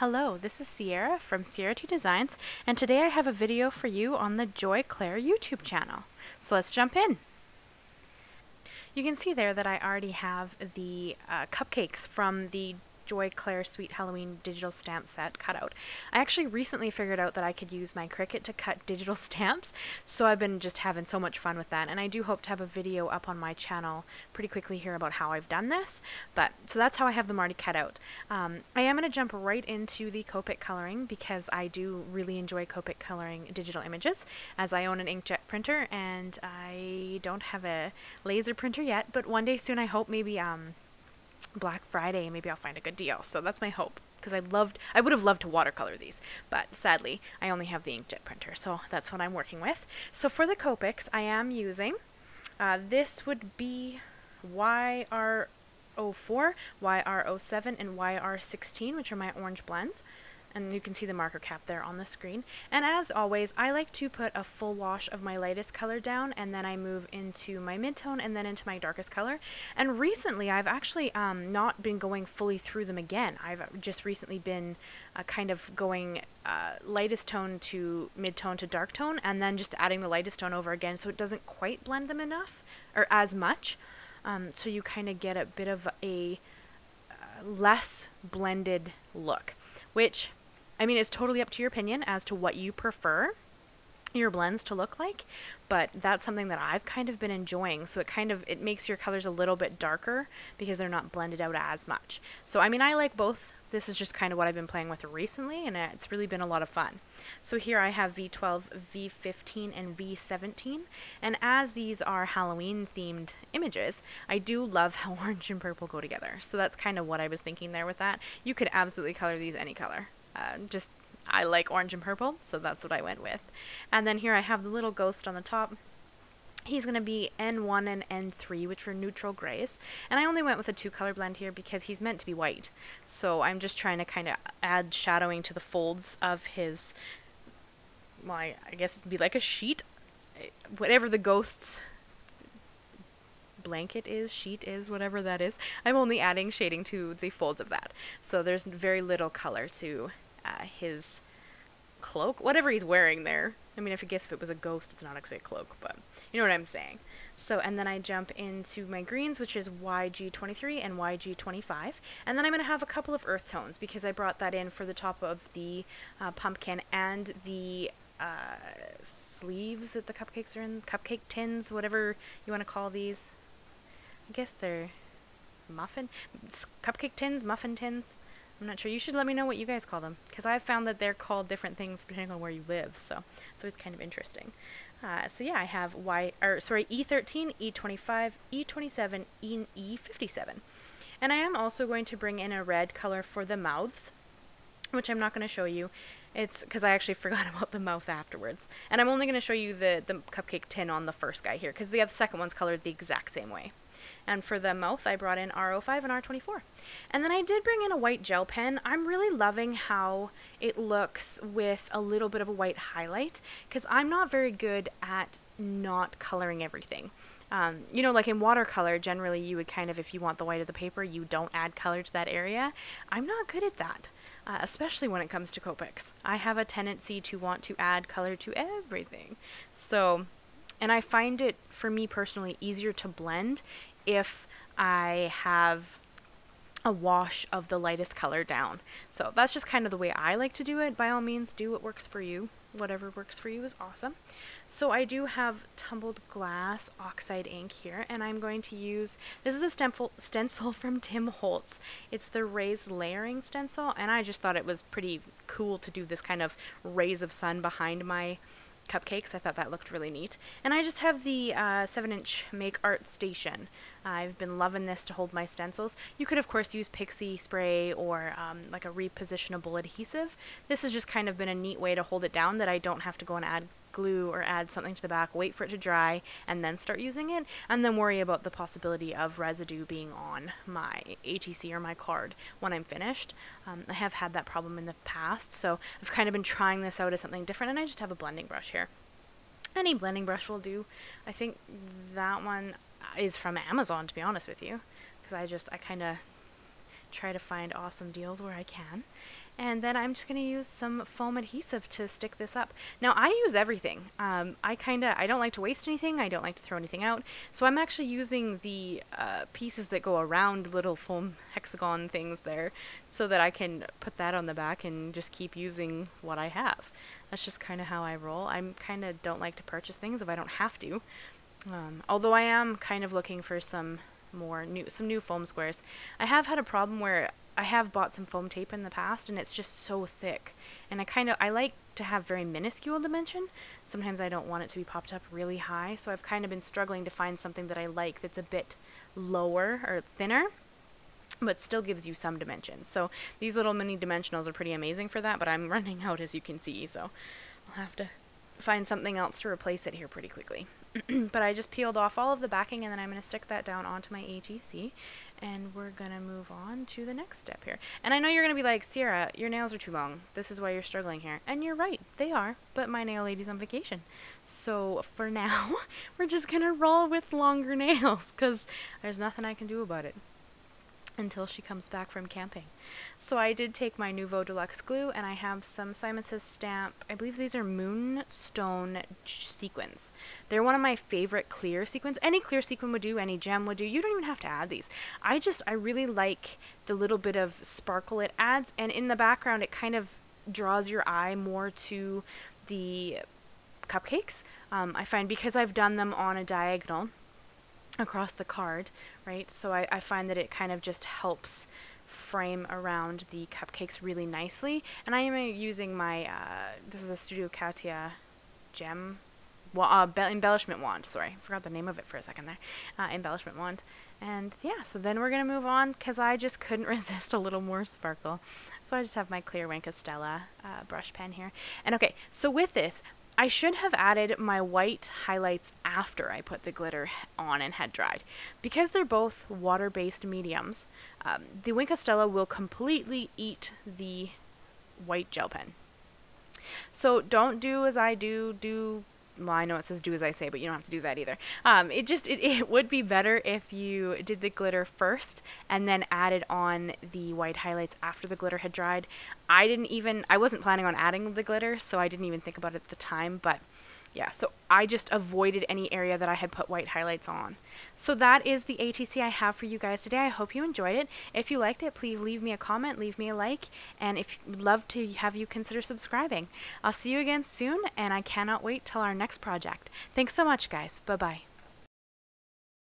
Hello, this is Ciara from Ciara T Designs, and today I have a video for you on the Joy Clair YouTube channel. So let's jump in. You can see there that I already have the uh, cupcakes from the Joy Clair Sweet Halloween digital stamp set cutout. I actually recently figured out that I could use my Cricut to cut digital stamps, so I've been just having so much fun with that, and I do hope to have a video up on my channel pretty quickly here about how I've done this, but so that's how I have them already cut out. Um, I am going to jump right into the Copic coloring because I do really enjoy Copic coloring digital images, as I own an inkjet printer and I don't have a laser printer yet, but one day soon I hope maybe um, Black Friday, maybe I'll find a good deal. So that's my hope because I loved I would have loved to watercolor these, but sadly I only have the inkjet printer, so that's what I'm working with. So for the Copics, I am using uh, this would be YR04, YR07, and YR16, which are my orange blends and you can see the marker cap there on the screen. And as always, I like to put a full wash of my lightest color down and then I move into my midtone and then into my darkest color. And recently I've actually um, not been going fully through them again. I've just recently been uh, kind of going uh, lightest tone to midtone to dark tone and then just adding the lightest tone over again so it doesn't quite blend them enough or as much. Um, so you kind of get a bit of a uh, less blended look, which I mean, it's totally up to your opinion as to what you prefer your blends to look like but that's something that I've kind of been enjoying. So it kind of it makes your colors a little bit darker because they're not blended out as much. So I mean I like both. This is just kind of what I've been playing with recently and it's really been a lot of fun. So here I have V12 V15 and V17 and as these are Halloween themed images I do love how orange and purple go together. So that's kind of what I was thinking there with that. You could absolutely color these any color uh, just I like orange and purple, so that's what I went with. And then here I have the little ghost on the top. He's going to be N1 and N3, which are neutral grays. And I only went with a two color blend here because he's meant to be white. So I'm just trying to kind of add shadowing to the folds of his, I, I guess it'd be like a sheet. Whatever the ghost's blanket is, sheet is, whatever that is. I'm only adding shading to the folds of that. So there's very little color to uh, his cloak, whatever he's wearing there. I mean, if I guess if it was a ghost, it's not actually a cloak, but you know what I'm saying. So, and then I jump into my greens, which is YG23 and YG25. And then I'm going to have a couple of earth tones because I brought that in for the top of the uh, pumpkin and the uh, sleeves that the cupcakes are in, cupcake tins, whatever you want to call these. I guess they're muffin, cupcake tins, muffin tins. I'm not sure. You should let me know what you guys call them, because I've found that they're called different things depending on where you live. So it's always kind of interesting. Uh, so yeah, I have Y or sorry E13, E25, E27, E E57, and I am also going to bring in a red color for the mouths, which I'm not going to show you. It's because I actually forgot about the mouth afterwards, and I'm only going to show you the the cupcake tin on the first guy here because the second one's colored the exact same way. And for the mouth, I brought in R05 and R24. And then I did bring in a white gel pen. I'm really loving how it looks with a little bit of a white highlight because I'm not very good at not coloring everything. Um, you know, like in watercolor, generally you would kind of, if you want the white of the paper, you don't add color to that area. I'm not good at that. Uh, especially when it comes to Copics. I have a tendency to want to add color to everything. So, and I find it, for me personally, easier to blend if I have a wash of the lightest color down. So that's just kind of the way I like to do it. By all means, do what works for you. Whatever works for you is awesome. So I do have tumbled glass oxide ink here, and I'm going to use, this is a stencil, from Tim Holtz. It's the raised layering stencil, and I just thought it was pretty cool to do this kind of rays of sun behind my cupcakes. I thought that looked really neat. And I just have the uh, 7 inch Make Art Stay-tion. I've been loving this to hold my stencils. You could of course use pixie spray or um, like a repositionable adhesive. This has just kind of been a neat way to hold it down that I don't have to go and add glue or add something to the back, wait for it to dry, and then start using it, and then worry about the possibility of residue being on my ATC or my card when I'm finished. Um, I have had that problem in the past, so I've kind of been trying this out as something different, and I just have a blending brush here. Any blending brush will do. I think that one is from Amazon, to be honest with you, because I just, I kind of try to find awesome deals where I can. And then I'm just going to use some foam adhesive to stick this up. Now I use everything. Um, I kind of, I don't like to waste anything. I don't like to throw anything out. So I'm actually using the uh, pieces that go around little foam hexagon things there so that I can put that on the back and just keep using what I have. That's just kind of how I roll. I'm kind of don't like to purchase things if I don't have to. Um, although I am kind of looking for some more new, some new foam squares. I have had a problem where I have bought some foam tape in the past and it's just so thick. And I kind of, I like to have very minuscule dimension. Sometimes I don't want it to be popped up really high. So I've kind of been struggling to find something that I like that's a bit lower or thinner but still gives you some dimension. So these little mini dimensionals are pretty amazing for that, but I'm running out as you can see, so I'll have to find something else to replace it here pretty quickly. but I just peeled off all of the backing and then I'm going to stick that down onto my ATC and we're to move on to the next step here. And I know you're to be like, Ciara, your nails are too long. This is why you're struggling here. And you're right, they are, but my nail lady's on vacation. So for now, we're just to roll with longer nails because there's nothing I can do about it until she comes back from camping. So I did take my Nuvo Deluxe glue and I have some Simon Says stamp, I believe these are Moonstone sequins. They're one of my favorite clear sequins. Any clear sequin would do, any gem would do. You don't even have to add these. I just, I really like the little bit of sparkle it adds and in the background it kind of draws your eye more to the cupcakes. Um, I find because I've done them on a diagonal, across the card, right? So I, I find that it kind of just helps frame around the cupcakes really nicely. And I am using my, uh, this is a Studio Katia gem, well, uh, embellishment wand, sorry, I forgot the name of it for a second there, uh, embellishment wand. And yeah, so then we're going to move on because I just couldn't resist a little more sparkle. So I just have my clear Wink of Stella uh, brush pen here. And okay, so with this, I should have added my white highlights after I put the glitter on and had dried. Because they're both water-based mediums, um, the Wink of Stella will completely eat the white gel pen. So don't do as I do, do well, I know it says do as I say, but you don't have to do that either. Um, it just, it, it would be better if you did the glitter first and then added on the white highlights after the glitter had dried. I didn't even, I wasn't planning on adding the glitter, so I didn't even think about it at the time, but yeah, so I just avoided any area that I had put white highlights on. So that is the ATC I have for you guys today. I hope you enjoyed it. If you liked it, please leave me a comment, leave me a like, and if you'd love to have you consider subscribing. I'll see you again soon, and I cannot wait till our next project. Thanks so much, guys. Bye-bye.